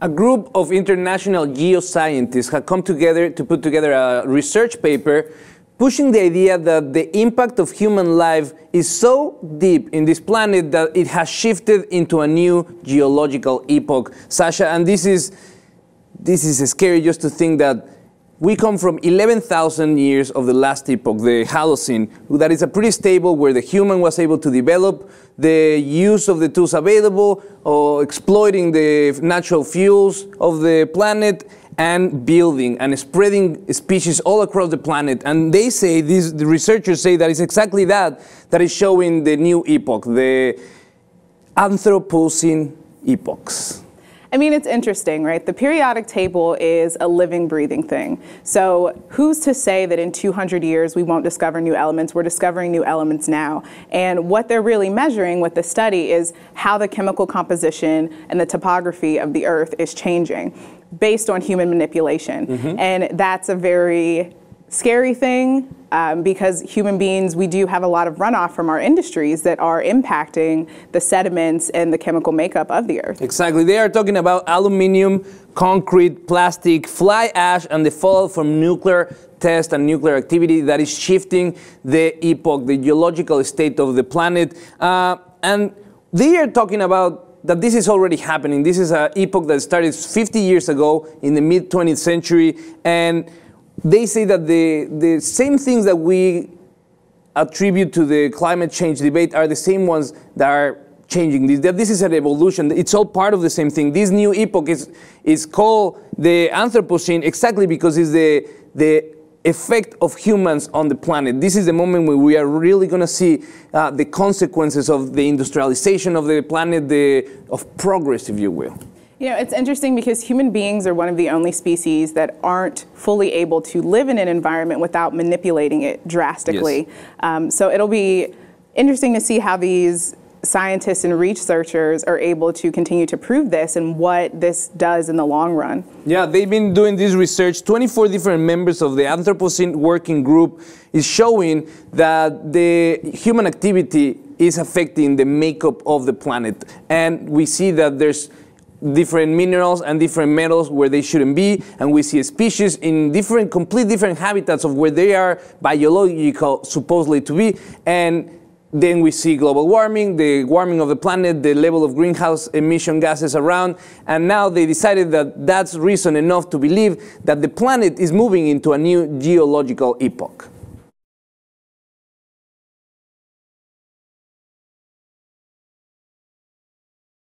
A group of international geoscientists have come together to put together a research paper pushing the idea that the impact of human life is so deep in this planet that it has shifted into a new geological epoch. Sasha, and this is this is scary just to think that we come from 11,000 years of the last epoch, the Holocene, that is a pretty stable where the human was able to develop the use of the tools available, or exploiting the natural fuels of the planet, and building and spreading species all across the planet. And they say, these the researchers say that it's exactly that that is showing the new epoch, the Anthropocene epochs. I mean, it's interesting, right? The periodic table is a living, breathing thing. So, who's to say that in 200 years we won't discover new elements? We're discovering new elements now. And what they're really measuring with the study is how the chemical composition and the topography of the Earth is changing based on human manipulation. Mm-hmm. And that's a very scary thing um, because human beings, we do have a lot of runoff from our industries that are impacting the sediments and the chemical makeup of the earth. Exactly. They are talking about aluminium, concrete, plastic, fly ash, and the fallout from nuclear test and nuclear activity that is shifting the epoch, the geological state of the planet. Uh, and they are talking about that this is already happening. This is an epoch that started 50 years ago in the mid 20th century. And they say that the, the same things that we attribute to the climate change debate are the same ones that are changing this. That this is an evolution. It's all part of the same thing. This new epoch is, is called the Anthropocene exactly because it's the, the effect of humans on the planet. This is the moment when we are really going to see uh, the consequences of the industrialization of the planet, the, of progress, if you will. You know, it's interesting because human beings are one of the only species that aren't fully able to live in an environment without manipulating it drastically. Yes. Um, so it'll be interesting to see how these scientists and researchers are able to continue to prove this and what this does in the long run. Yeah, they've been doing this research. 24 different members of the Anthropocene Working Group is showing that the human activity is affecting the makeup of the planet. And we see that there's different minerals and different metals where they shouldn't be, and we see species in different, complete different habitats of where they are biological supposedly to be, and then we see global warming, the warming of the planet, the level of greenhouse emission gases around, and now they decided that that's reason enough to believe that the planet is moving into a new geological epoch.